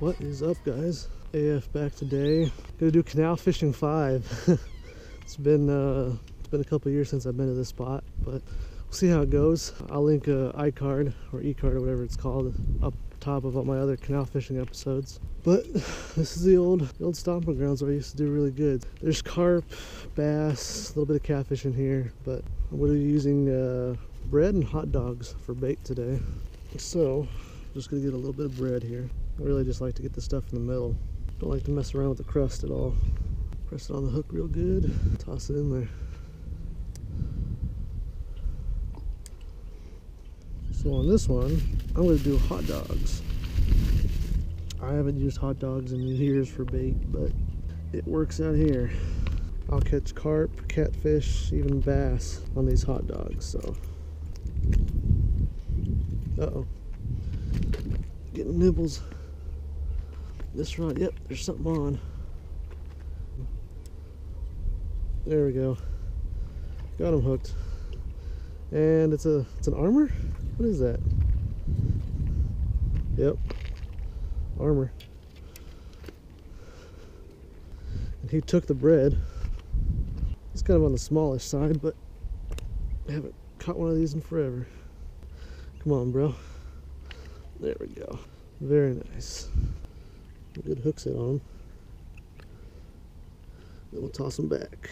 What is up, guys? AF back today. Gonna do canal fishing five. it's been uh, it's been a couple years since I've been to this spot, but we'll see how it goes. I'll link a iCard or eCard or whatever it's called up top of all my other canal fishing episodes. But this is the old the old stomping grounds where I used to do really good. There's carp, bass, a little bit of catfish in here, but I'm gonna be using uh, bread and hot dogs for bait today. So, I'm just gonna get a little bit of bread here. I really just like to get the stuff in the middle. Don't like to mess around with the crust at all. Press it on the hook real good, toss it in there. So on this one, I'm gonna do hot dogs. I haven't used hot dogs in years for bait, but it works out here. I'll catch carp, catfish, even bass on these hot dogs, so. Uh-oh. Getting nibbles. This rod, yep, there's something on. There we go. Got him hooked. And it's a it's an amur? What is that? Yep. Amur. And he took the bread. It's kind of on the smallish side, but I haven't caught one of these in forever. Come on, bro. There we go. Very nice. Good hook set on. Then we'll toss them back.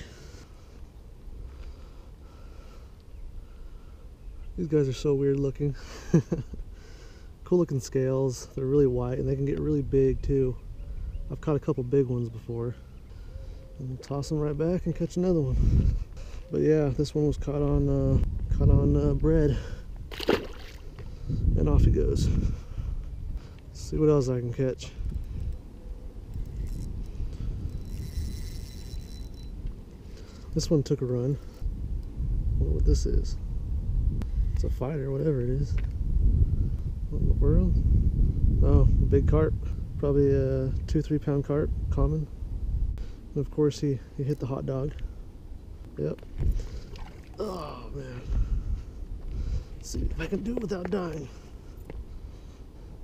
These guys are so weird looking. cool looking scales. They're really white and they can get really big too. I've caught a couple big ones before. And we'll toss them right back and catch another one. But yeah, this one was caught on uh, caught on uh, bread. And off he goes. Let's see what else I can catch. This one took a run. wonder what this is. It's a fighter, whatever it is. What in the world? Oh, big carp. Probably a two, three pound carp, common. And of course he, he hit the hot dog. Yep. Oh man. Let's see if I can do it without dying.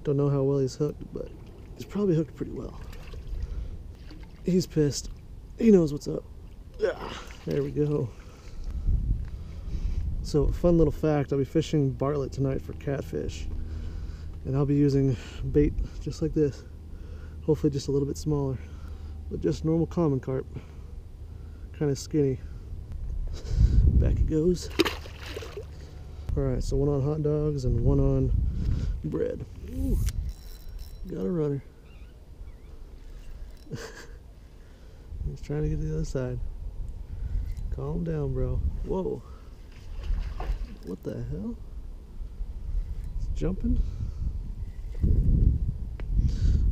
Don't know how well he's hooked, but he's probably hooked pretty well. He's pissed. He knows what's up. Yeah. There we go. So, fun little fact I'll be fishing Bartlett tonight for catfish. And I'll be using bait just like this. Hopefully, just a little bit smaller. But just normal common carp. Kind of skinny. Back it goes. Alright, so one on hot dogs and one on bread. Ooh, got a runner. He's trying to get to the other side. Calm down, bro. Whoa. What the hell? It's jumping.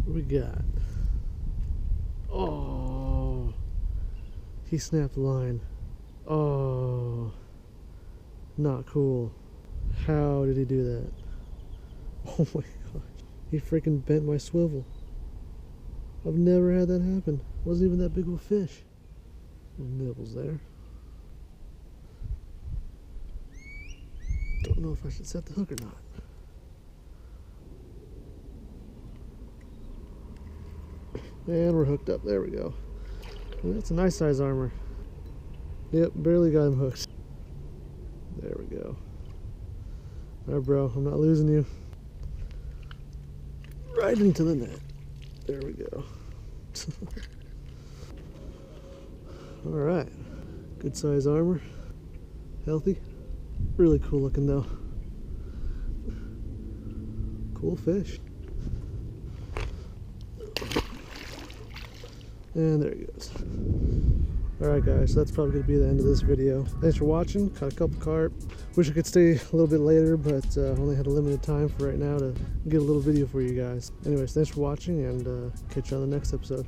What we got? Oh. He snapped the line. Oh. Not cool. How did he do that? Oh my god. He freaking bent my swivel. I've never had that happen. Wasn't even that big of a fish. Nibbles there. Don't know if I should set the hook or not. And we're hooked up. There we go. That's a nice size amur. Yep, barely got him hooked. There we go. Alright, bro, I'm not losing you. Right into the net. There we go. Alright. Good size amur. Healthy. Really cool looking though. Cool fish. And there he goes. Alright guys, so that's probably going to be the end of this video. Thanks for watching. Caught a couple carp. Wish I could stay a little bit later, but uh, only had a limited time for right now to get a little video for you guys. Anyways, thanks for watching and uh, catch you on the next episode.